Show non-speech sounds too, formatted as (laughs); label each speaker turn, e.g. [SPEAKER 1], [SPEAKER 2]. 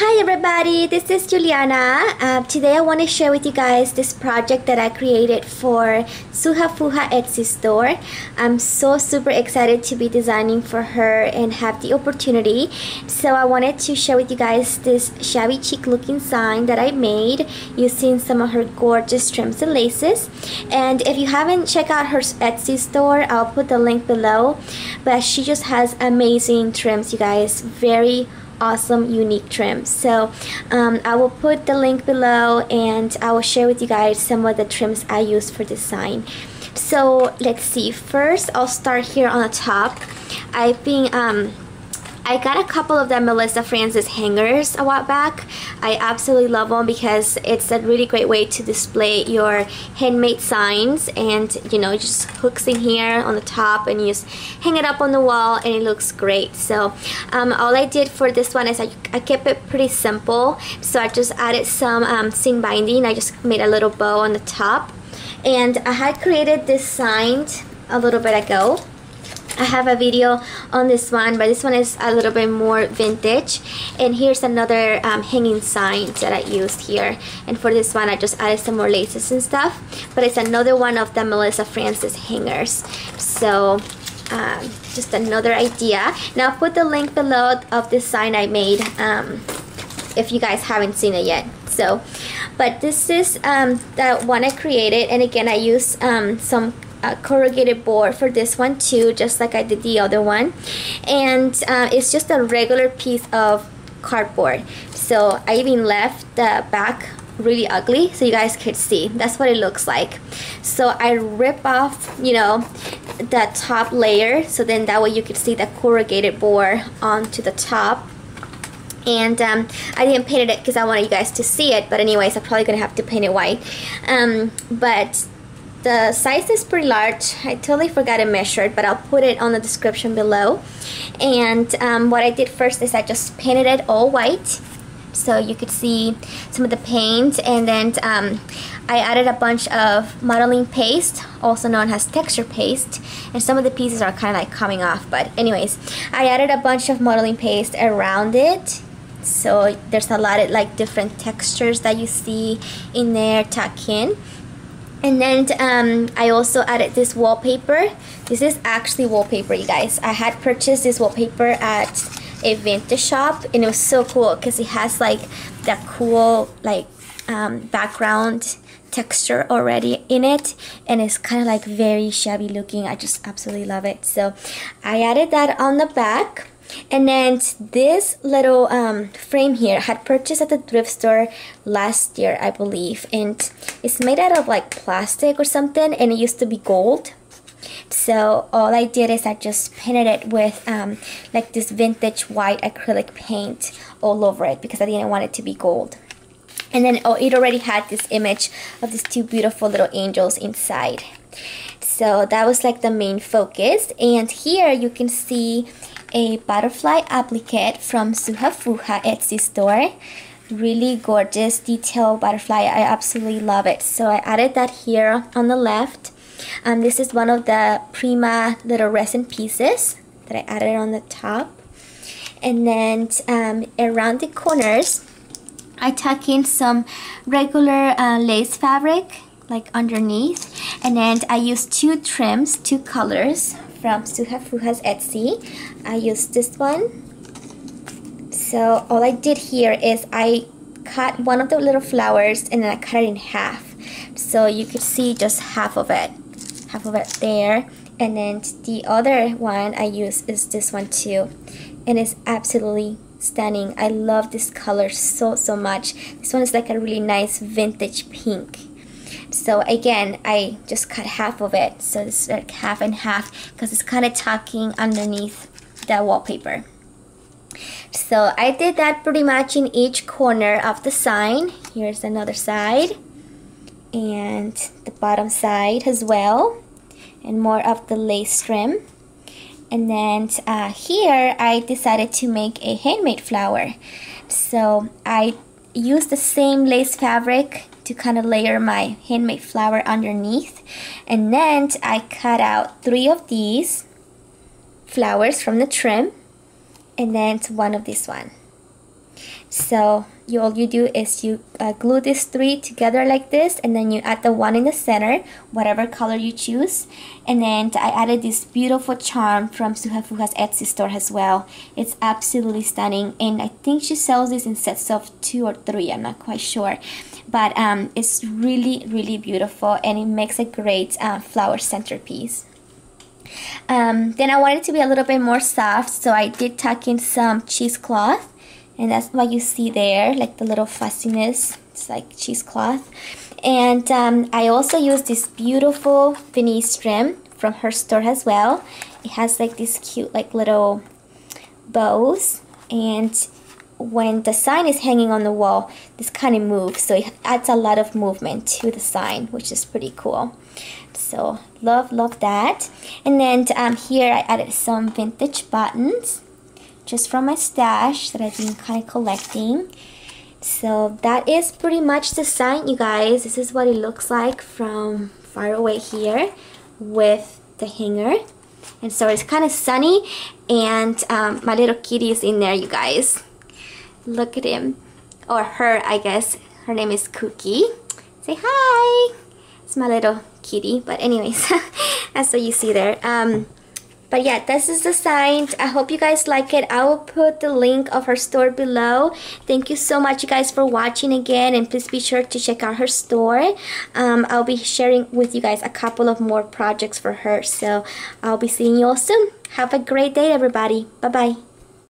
[SPEAKER 1] Hi everybody, this is Juliana. Uh, today I want to share with you guys this project that I created for Suhafuha Etsy store. I'm so super excited to be designing for her and have the opportunity. So I wanted to share with you guys this shabby chic looking sign that I made using some of her gorgeous trims and laces. And if you haven't checked out her Etsy store, I'll put the link below. But she just has amazing trims, you guys. Very awesome unique trims so um, I will put the link below and I will share with you guys some of the trims I use for this sign so let's see. First I'll start here on the top. I've been um, I got a couple of the Melissa Frances hangers a while back. I absolutely love them because it's a really great way to display your handmade signs and you know just hooks in here on the top and you just hang it up on the wall and it looks great. So um, all I did for this one is I, I kept it pretty simple. So I just added some um, seam binding. I just made a little bow on the top and I had created this sign a little bit ago I have a video on this one but this one is a little bit more vintage. And here's another um, hanging sign that I used here. And for this one I just added some more laces and stuff. But it's another one of the Melissa Frances hangers. So um, just another idea. Now put the link below of this sign I made um, if you guys haven't seen it yet. So but this is um, the one I created. And again I used um, some a corrugated board for this one too just like I did the other one. And uh, it's just a regular piece of cardboard. So I even left the back really ugly so you guys could see. That's what it looks like. So I rip off you know the top layer so then that way you could see the corrugated board onto the top. And um, I didn't paint it because I wanted you guys to see it but anyways I'm probably gonna have to paint it white. Um, but the size is pretty large. I totally forgot to measure it, but I'll put it on the description below. And um, what I did first is I just painted it all white so you could see some of the paint and then um, I added a bunch of modeling paste also known as texture paste and some of the pieces are kind of like coming off but anyways I added a bunch of modeling paste around it so there's a lot of like different textures that you see in there tuck in and then um, I also added this wallpaper. This is actually wallpaper you guys. I had purchased this wallpaper at a vintage shop and it was so cool because it has like that cool like um, background texture already in it and it's kind of like very shabby looking. I just absolutely love it. So I added that on the back and then this little um, frame here I had purchased at the thrift store last year I believe. And it's made out of like plastic or something and it used to be gold. So all I did is I just painted it with um, like this vintage white acrylic paint all over it because I didn't want it to be gold. And then oh, it already had this image of these two beautiful little angels inside so that was like the main focus. And here you can see a butterfly applique from Suhafuha Etsy store. Really gorgeous detail butterfly. I absolutely love it. So I added that here on the left. And this is one of the Prima little resin pieces that I added on the top. And then um, around the corners I tuck in some regular uh, lace fabric like underneath. And then I use two trims two colors from Suhafuha's Etsy. I used this one. So all I did here is I cut one of the little flowers and then I cut it in half. So you could see just half of it half of it there. And then the other one I use is this one too. And it's absolutely stunning. I love this color so so much. This one is like a really nice vintage pink so again I just cut half of it. So it's like half and half because it's kind of tucking underneath the wallpaper. So I did that pretty much in each corner of the sign. Here's another side and the bottom side as well and more of the lace trim. And then uh, here I decided to make a handmade flower. So I used the same lace fabric to kind of layer my handmade flower underneath. And then I cut out three of these flowers from the trim and then one of this one. So you all you do is you uh, glue these three together like this and then you add the one in the center whatever color you choose. And then I added this beautiful charm from Suhafuha's Etsy store as well. It's absolutely stunning and I think she sells this in sets of two or three I'm not quite sure but um, it's really really beautiful and it makes a great uh, flower centerpiece. Um, then I wanted to be a little bit more soft so I did tuck in some cheesecloth and that's what you see there like the little fussiness it's like cheesecloth. And um, I also used this beautiful Venice trim from her store as well. It has like these cute like little bows and when the sign is hanging on the wall this kind of moves so it adds a lot of movement to the sign which is pretty cool so love love that and then um, here I added some vintage buttons just from my stash that I've been kind of collecting. So that is pretty much the sign, you guys. This is what it looks like from far away here with the hanger. And so it's kind of sunny and um, my little kitty is in there, you guys. Look at him. Or her, I guess. Her name is Cookie. Say hi. It's my little kitty. But anyways, (laughs) that's what you see there. Um, but yeah, this is the sign. I hope you guys like it. I will put the link of her store below. Thank you so much, you guys, for watching again. And please be sure to check out her store. Um, I'll be sharing with you guys a couple of more projects for her. So I'll be seeing you all soon. Have a great day, everybody. Bye-bye.